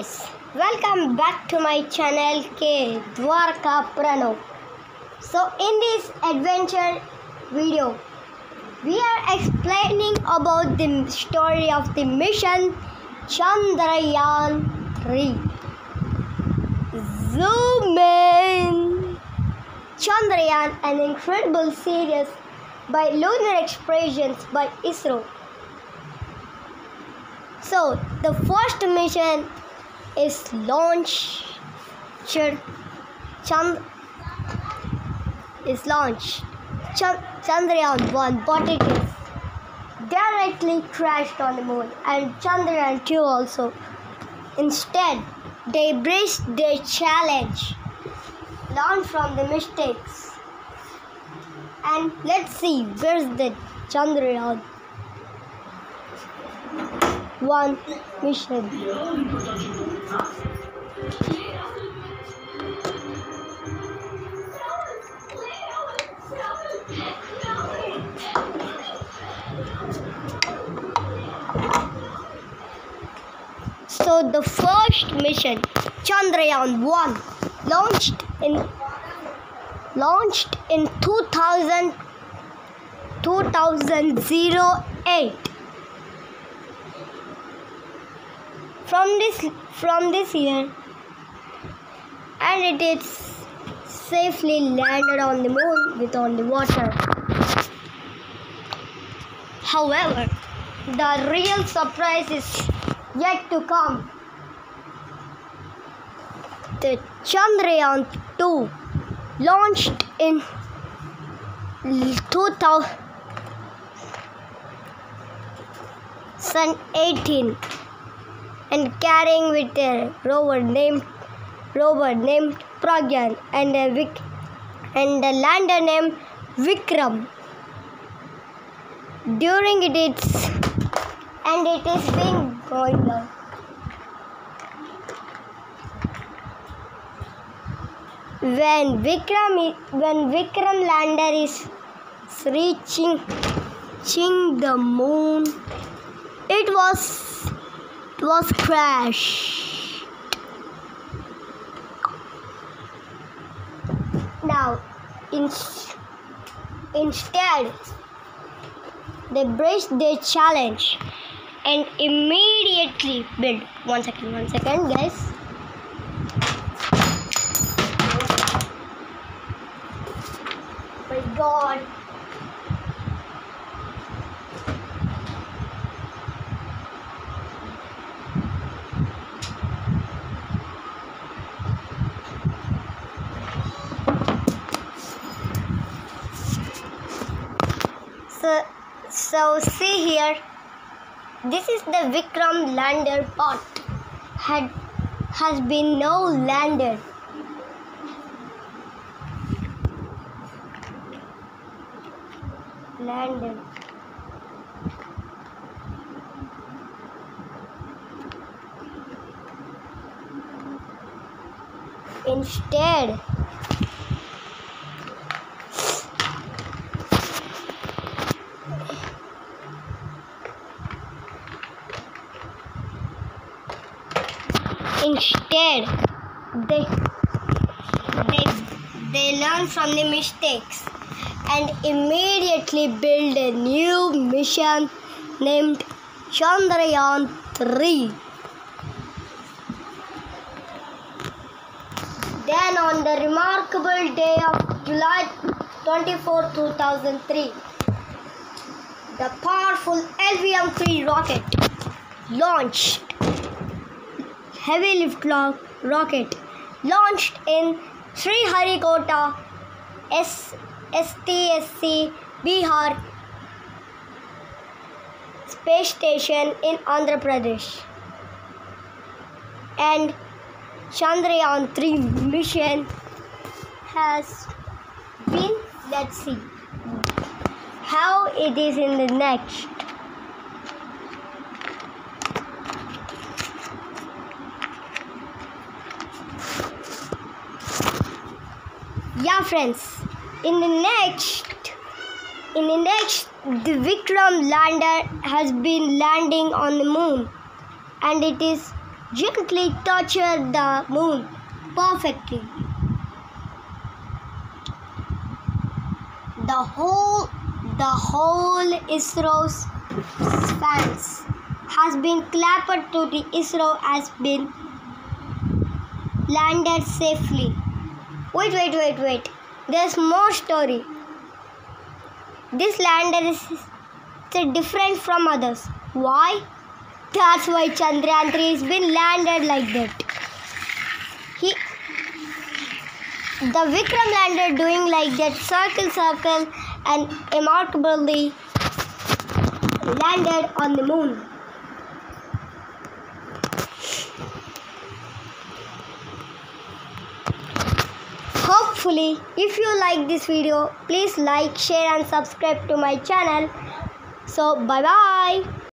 guys, welcome back to my channel K Dwaraka Pranav. So in this adventure video, we are explaining about the story of the mission Chandrayaan 3. Zoom in! Chandrayaan, an incredible series by Lunar Explorations by ISRO. So the first mission is launch Chand is launched Chand- Chandrayaan 1 but it is directly crashed on the moon and Chandrayaan 2 also. Instead, they embraced their challenge, learn from the mistakes, and let's see where's the Chandrayaan 1 mission. So the first mission, Chandrayaan 1, launched in launched in 2000 2008. From this from this year, and it is safely landed on the moon with on the water. However, the real surprise is yet to come. The Chandrayaan 2 launched in 2018 and carrying with a rover named rover named Pragyan and a Vic and a lander named Vikram. During it, it's and it is being going on. When Vikram when Vikram lander is reaching, reaching the moon, it was was crashed. Now, in, instead, they braced their challenge and immediately built. One second, one second, guys. My God. So, see here. This is the Vikram lander part. Had has been no landed. Landed. Instead, instead they they they learn from the mistakes and immediately build a new mission named Chandrayaan 3 then on the remarkable day of July 24 2003 the powerful LVM-3 rocket launched heavy lift rocket launched in Sriharikota S- SDSC Bihar space station in Andhra Pradesh. And Chandrayaan 3 mission has been let's see how it is in the next yeah friends in the next in the next the vikram lander has been landing on the moon and it is gently touched the moon perfectly. The whole the whole ISRO's fans has been clapped to the ISRO has been landed safely. Wait, wait, wait, wait. There's more story. This lander is different from others. Why? That's why Chandrayaan 3 has been landed like that. He, the Vikram lander doing like that circle, circle, and remarkably landed on the moon. Hopefully, if you like this video, please like, share and subscribe to my channel. So, bye bye.